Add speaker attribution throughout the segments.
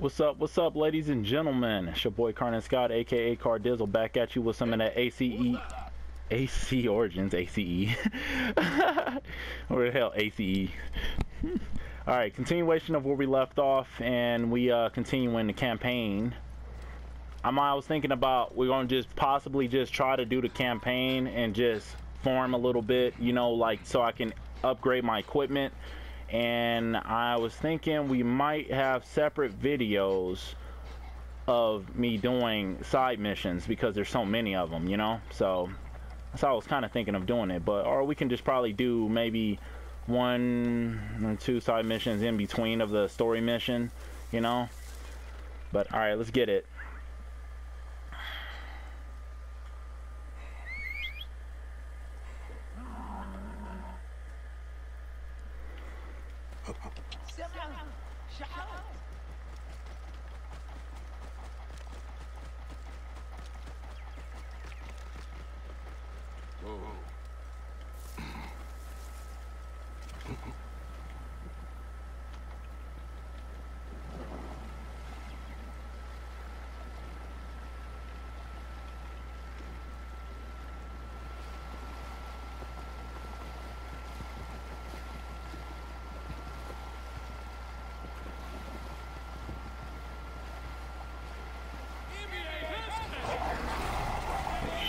Speaker 1: What's up? What's up, ladies and gentlemen? It's your boy Carnan Scott, aka Cardizzle, back at you with some of that ACE, AC Origins, ACE. Where the hell, ACE? All right, continuation of where we left off, and we uh, continuing the campaign. I'm, I was thinking about we're gonna just possibly just try to do the campaign and just farm a little bit, you know, like so I can upgrade my equipment and I was thinking we might have separate videos of me doing side missions because there's so many of them, you know? So that's how I was kind of thinking of doing it. But or we can just probably do maybe one or two side missions in between of the story mission, you know? But all right, let's get it. شحات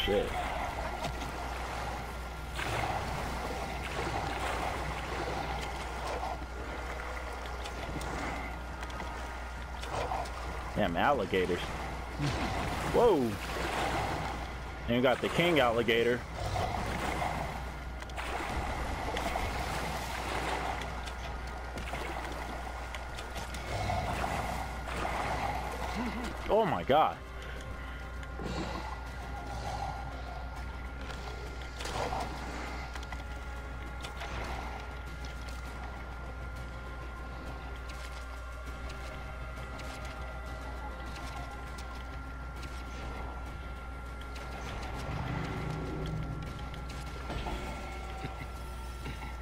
Speaker 1: Shit. Damn alligators. Whoa. And you got the king alligator. Oh my god.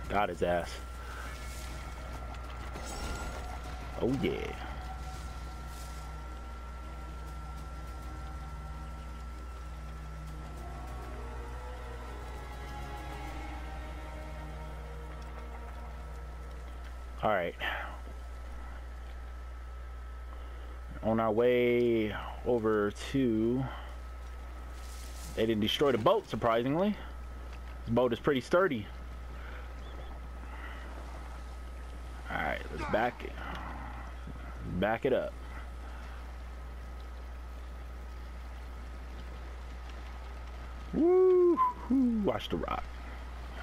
Speaker 1: Got his ass. Oh yeah. All right. On our way over to... They didn't destroy the boat, surprisingly. This boat is pretty sturdy. Alright, let's back it. Back it up. Woo! Watch the rock.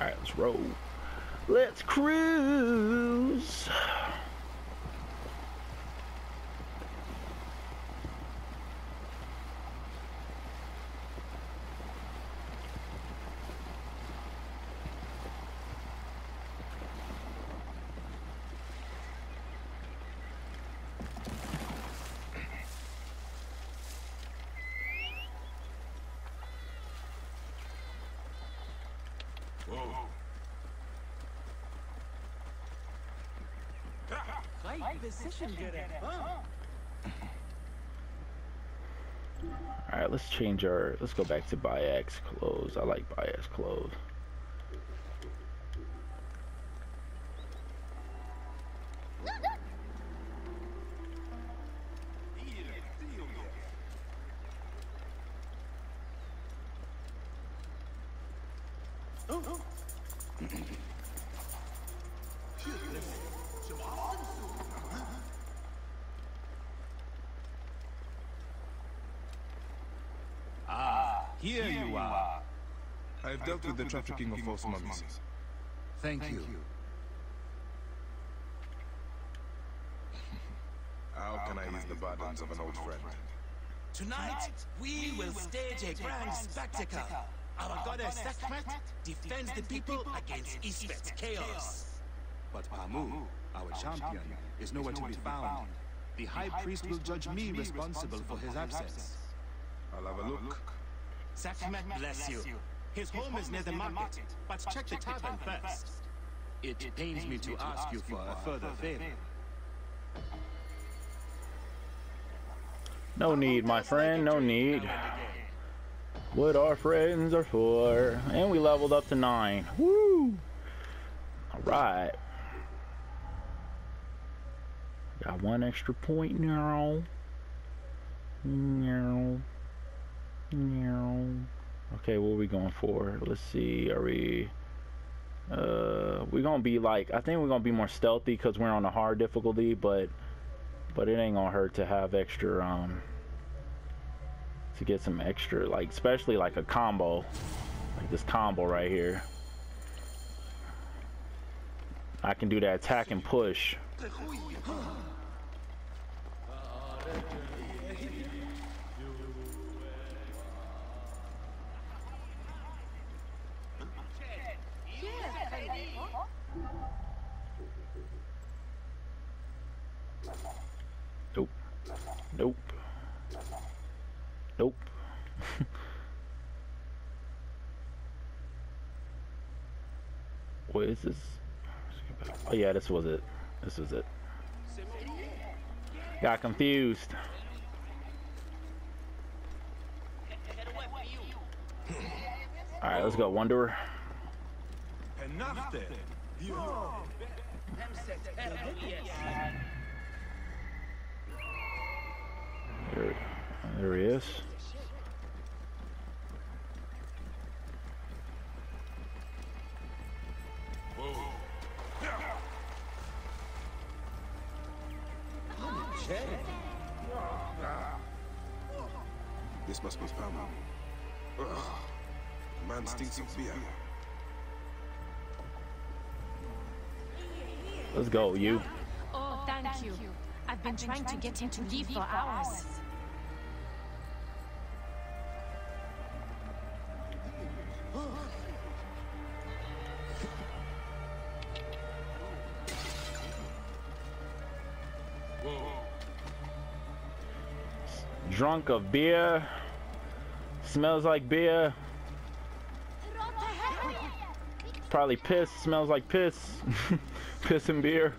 Speaker 1: Alright, let's roll. Let's cruise! Alright, let's change our... Let's go back to Bayek's clothes. I like Bayek's clothes.
Speaker 2: Here you are.
Speaker 3: I've dealt with the trafficking of false mummies.
Speaker 2: Thank you.
Speaker 3: How can I ease the burdens of an old friend?
Speaker 4: Tonight, we will stage a grand spectacle. Our goddess Sekhmet defends the people against Isfet's chaos.
Speaker 2: But Amu, our champion, is nowhere to be found. The High Priest will judge me responsible for his absence.
Speaker 3: I'll have a look.
Speaker 4: Sekhmet bless you. His home is near the market, but check the tavern first.
Speaker 2: It pains me to ask you for a further favor.
Speaker 1: No need, my friend, no need. What our friends are for. And we leveled up to 9. Woo! Alright. Got one extra point now. Meow. Meow. Okay, what are we going for? Let's see. Are we... Uh, we're gonna be like, I think we're gonna be more stealthy because we're on a hard difficulty, but but it ain't gonna hurt to have extra, um, to get some extra, like especially like a combo, like this combo right here. I can do that attack and push. What is this? Oh yeah, this was it. This was it. Got confused. Alright, let's go.
Speaker 2: Enough then.
Speaker 1: There, there he is.
Speaker 3: This must be Pamu. Ugh. Man stinks of beer.
Speaker 1: Let's go, you.
Speaker 5: Oh, thank you. I've been trying to get him to leave for hours.
Speaker 1: Drunk of beer. Smells like beer. Probably piss. Smells like piss. piss and beer.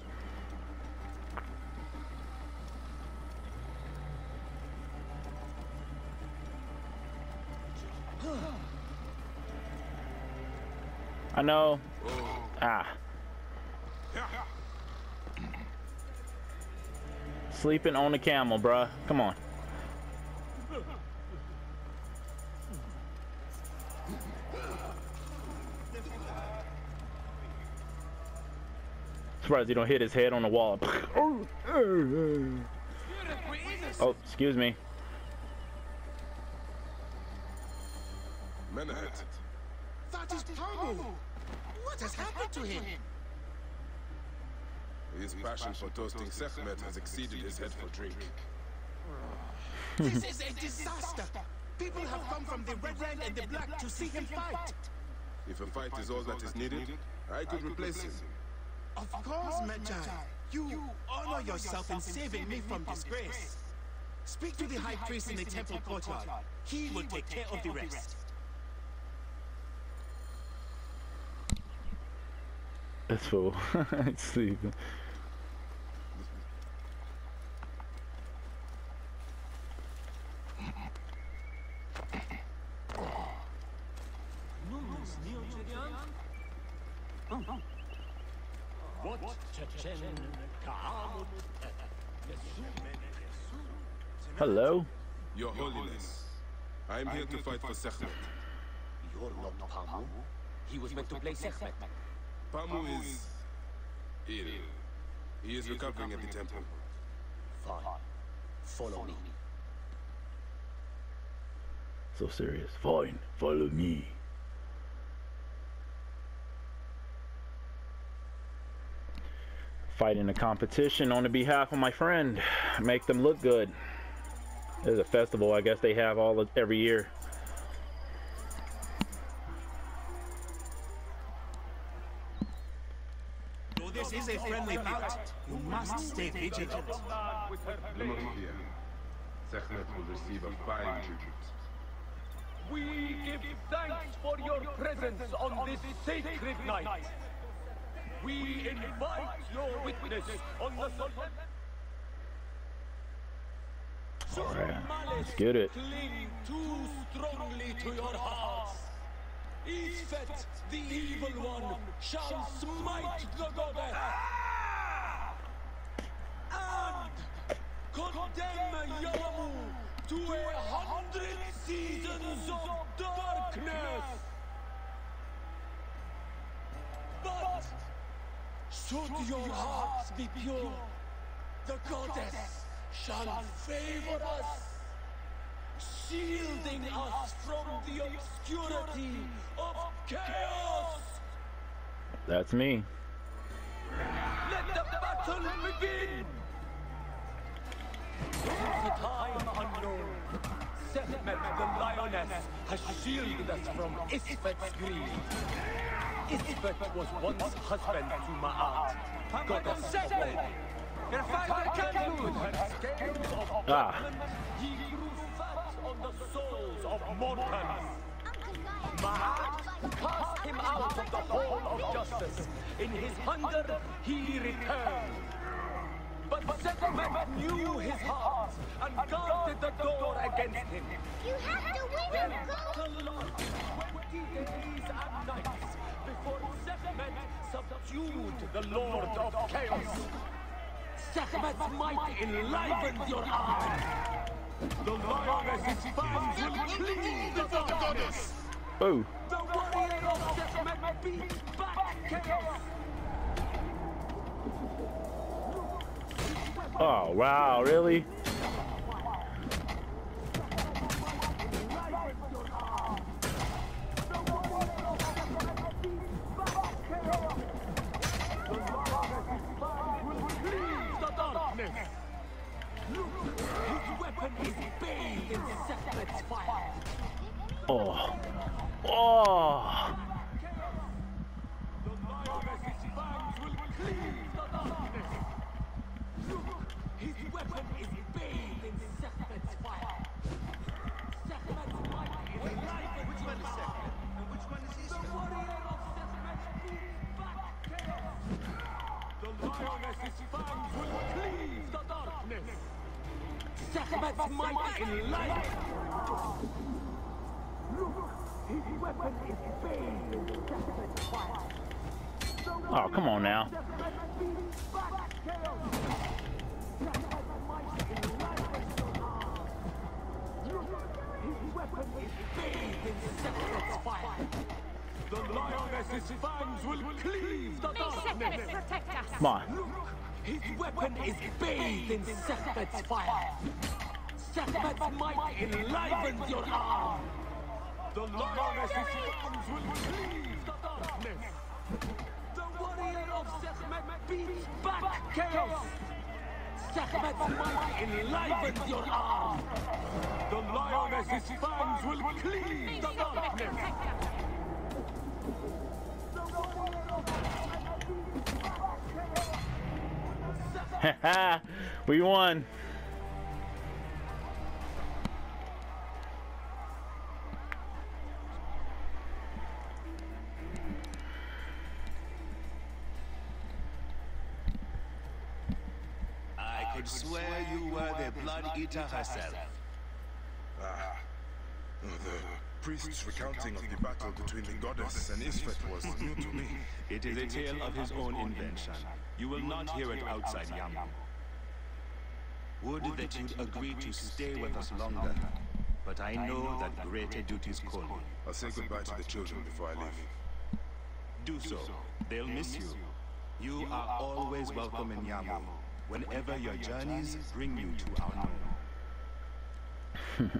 Speaker 1: I know. Ah. Sleeping on the camel, bruh. Come on. Surprised he don't hit his head on the wall. oh, excuse me.
Speaker 3: Men ahead.
Speaker 4: That is Pamu! What has happened to him?
Speaker 3: His passion for toasting Sekhmet has exceeded his head for drink.
Speaker 4: This is a disaster! People have come from the Red Land and the Black to see him fight!
Speaker 3: If a fight is all that is needed, I could replace him.
Speaker 4: Of course, Medjay! You honor yourself in saving me from disgrace. Speak to the High Priest in the temple courtyard. He will take care of the rest.
Speaker 1: This fool. It's sleeping. Hello.
Speaker 3: Your Holiness, I am here to fight for Sekhmet.
Speaker 6: You're not Pamu. He was meant to play Sekhmet.
Speaker 3: Pamu is... ill. He is recovering at the temple.
Speaker 6: Fine. Follow me.
Speaker 1: So serious. Fine. Follow me. Fighting a competition on the behalf of my friend. Make them look good. There's a festival I guess they have all of, every year.
Speaker 4: Though this is a friendly bout, you must stay vigilant.
Speaker 3: Do not fear. Sekhmet will receive a fine tribute.
Speaker 7: We give thanks for your presence on this sacred night. We invite your witness on the solemn...
Speaker 1: Alright, let's get it.
Speaker 7: Cling too strongly to your hearts. Isfet, the evil one, shall smite the goddess. Ah! And condemn Yalamu to a hundred seasons of darkness. Should your hearts be pure, the goddess shall favor us, shielding us from the obscurity of chaos.
Speaker 1: That's me.
Speaker 7: Let the battle begin! Since a time unknown, Sekhmet the lioness has shielded us from Isfet's greed. Isfet was once husband to Ma'at, goddess Sekhmet. With her scales of
Speaker 1: Ah.
Speaker 7: he grew fat on the souls of mortals. Ma'at cast him out of the hall of justice. In his hunger, he returned. But Sekhmet knew his heart and guarded the door against him. Subdued the Lord of Chaos. Sekhmet's might enlivened your arm. The lioness's fangs will cleave the darkness.
Speaker 1: Boo.
Speaker 7: The warrior of Sekhmet back chaos.
Speaker 1: Oh, wow, really?
Speaker 7: Darkness. Sekhmet's might enlivened. His weapon is bathed in Sekhmet's fire.
Speaker 1: Oh, come on now.
Speaker 7: The lioness's fangs will cleave the
Speaker 5: May
Speaker 7: darkness.
Speaker 5: protect us.
Speaker 1: Come on.
Speaker 7: His weapon is bathed in Sekhmet's fire. Sekhmet's might enlivens your arm. The lioness's fangs will cleave the darkness. The warrior of Sekhmet beats back chaos. Sekhmet's might enlivens your arm. The lioness's fangs will cleave the darkness.
Speaker 1: we won.
Speaker 2: I could swear you were the Blood Eater herself.
Speaker 3: Ah. The priest's recounting of the battle between the goddess and Isfet was new to me.
Speaker 2: It is a tale of his own invention. You will not hear it outside Yamu. Would that you'd agree to stay with us longer. But I know that greater duties call you.
Speaker 3: I'll say goodbye to the children before I leave.
Speaker 2: Do so. They'll miss you. You are always welcome in Yamu. Whenever your journeys bring you to our home.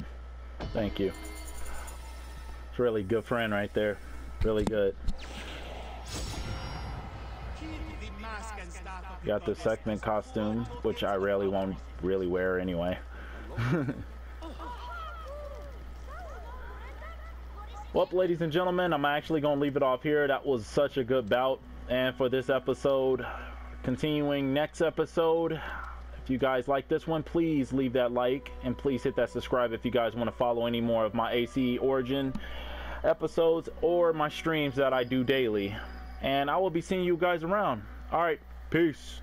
Speaker 1: Thank you. It's really good friend right there. Really good. Got the Sekhmet costume, which I rarely won't really wear anyway. well, ladies and gentlemen, I'm actually going to leave it off here. That was such a good bout. And for this episode, continuing next episode, if you guys like this one, please leave that like and please hit that subscribe if you guys want to follow any more of my ACE Origin episodes or my streams that I do daily. And I will be seeing you guys around. All right, peace.